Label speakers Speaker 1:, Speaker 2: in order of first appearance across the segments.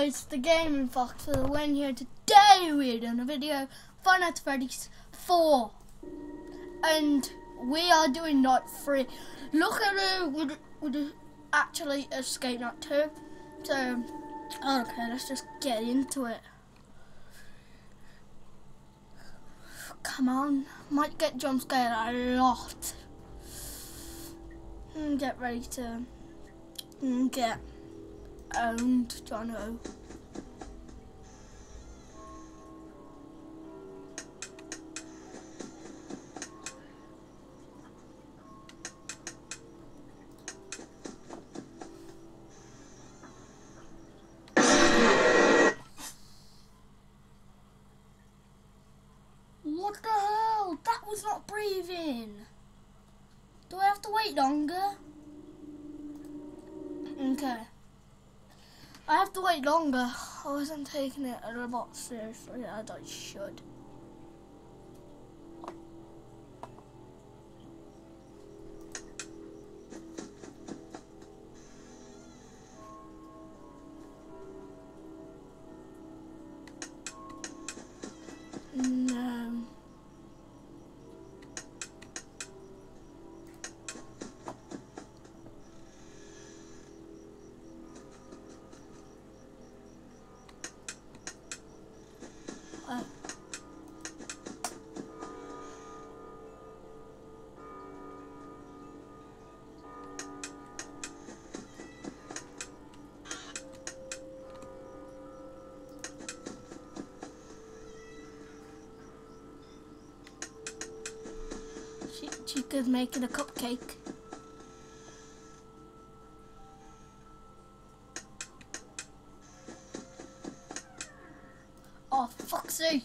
Speaker 1: guys, the Gaming Fox for the win here. Today we're doing a video, at Freddy's 4. And we are doing Night 3. Look at it, we would actually escape Night 2. So, okay, let's just get into it. Come on, might get jump scared a lot. And get ready to hmm, get owned Jono. What the hell? That was not breathing. Do I have to wait longer? Okay. I have to wait longer. I wasn't taking it a lot seriously as I should. She, Chica's making a cupcake. Oh, fuck's sake.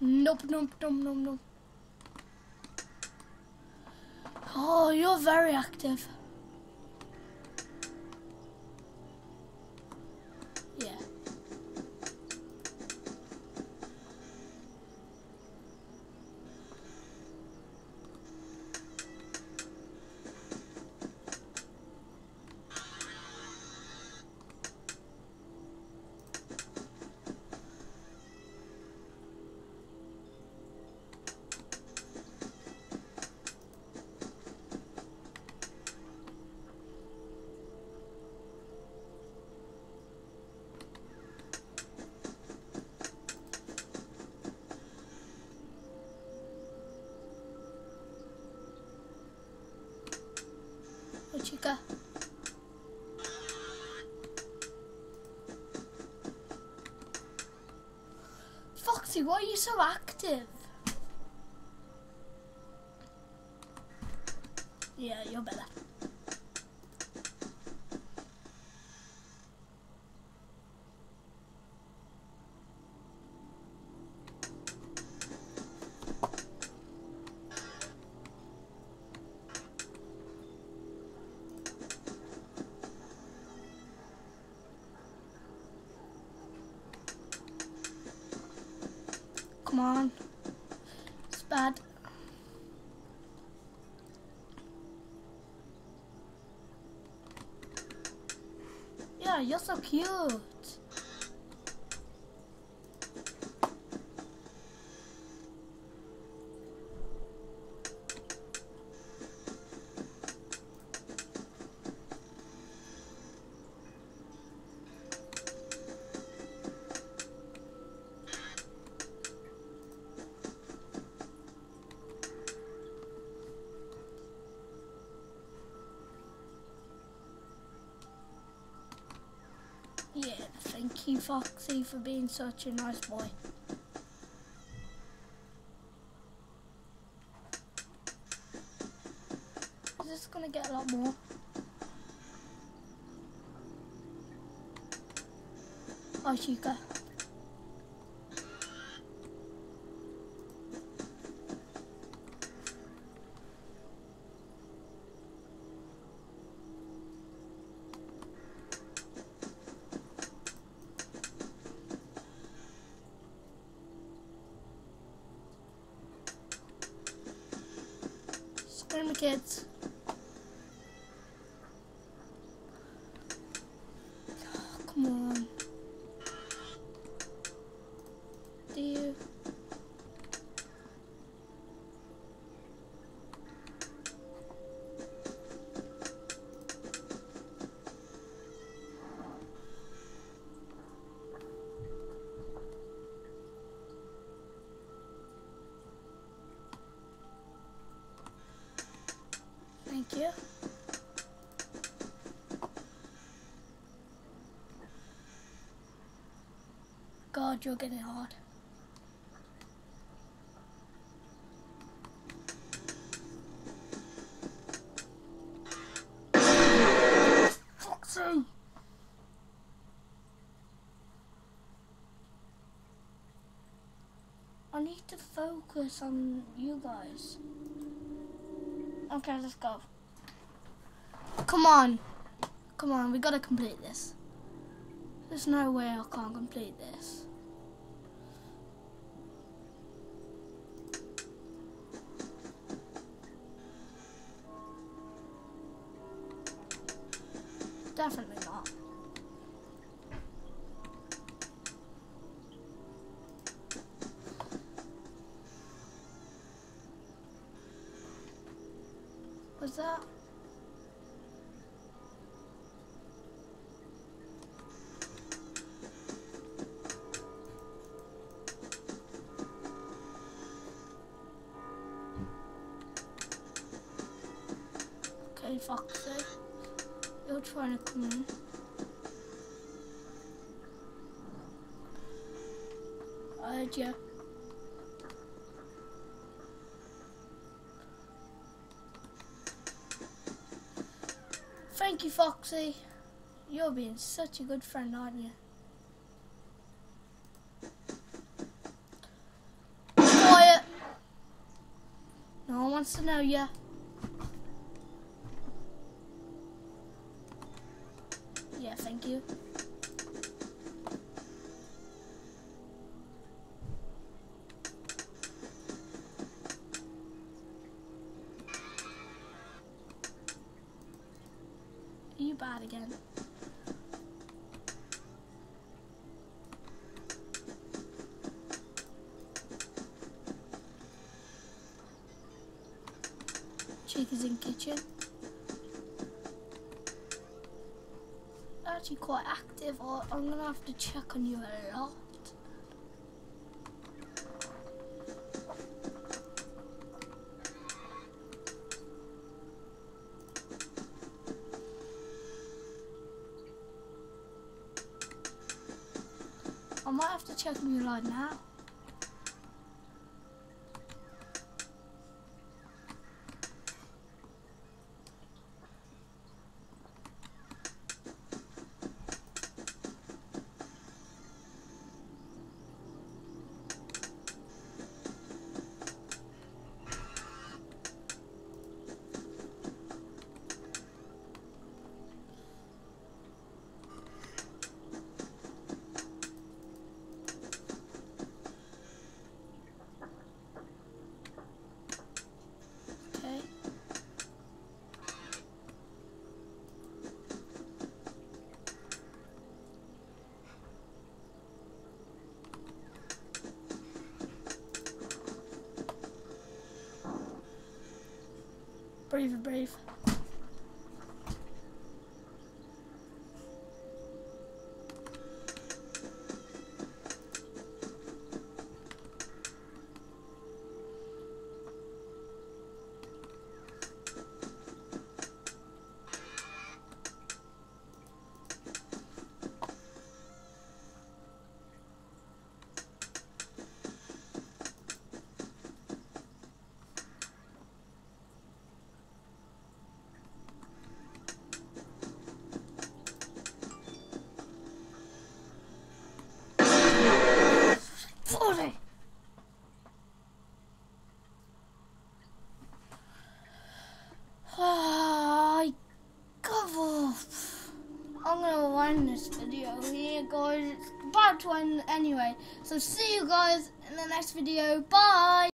Speaker 1: Nope, nope, nope, nope, nope. Oh, you're very active. Why are you so active? Yeah, you're better. Come on. It's bad. Yeah, you're so cute. Foxy, for being such a nice boy. Is this gonna get a lot more? Oh, Chica. Scream kids. God, you're getting hard. Foxy! I need to focus on you guys. Okay, let's go. Come on. Come on, we gotta complete this. There's no way I can't complete this. Definitely not. Okay, Foxy. You're trying to come in. I heard you. Thank you, Foxy. You're being such a good friend, aren't you? Quiet. No one wants to know you. Thank you. You bad again? Chica's in kitchen. Actually quite active or I'm gonna have to check on you a lot. I might have to check on you like now. Brave, Sorry. I up. I'm gonna end this video here, guys. It's about to end anyway. So see you guys in the next video. Bye.